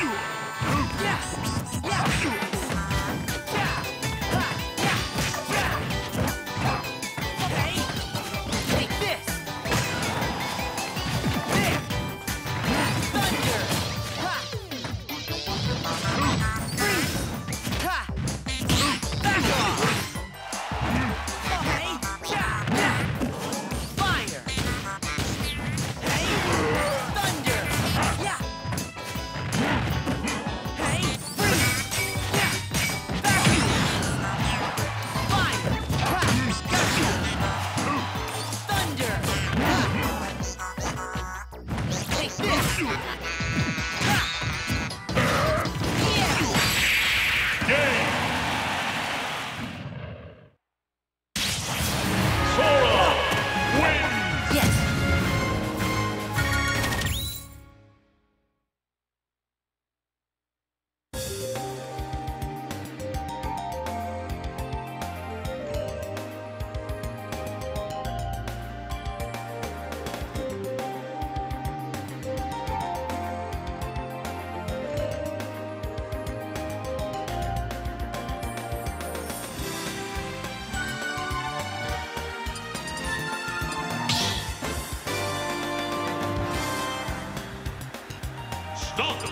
Yeah!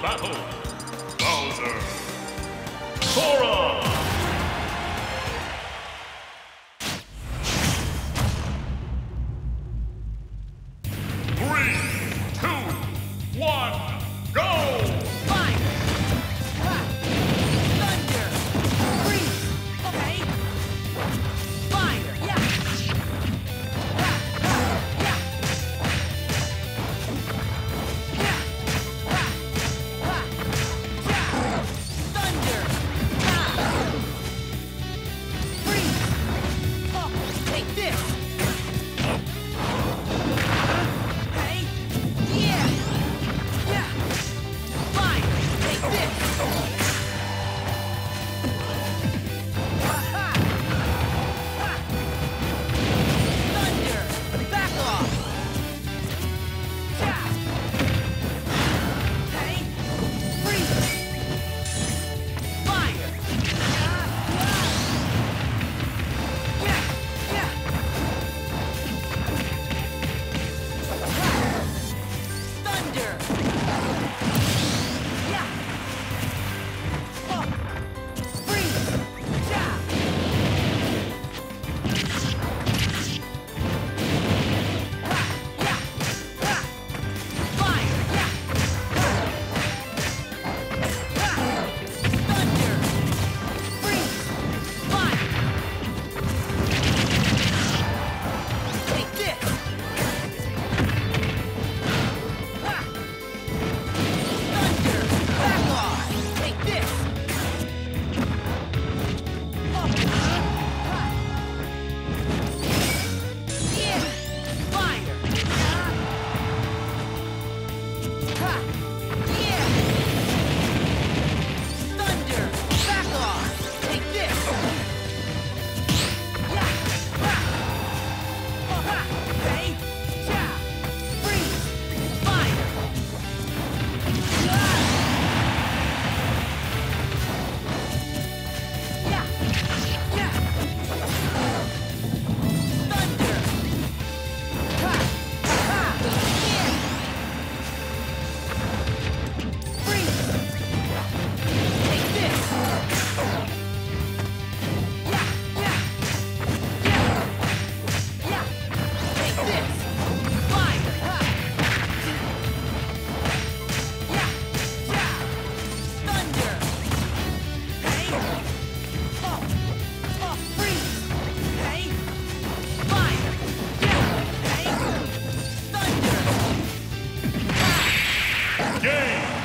Battle! Bowser! Sora! game.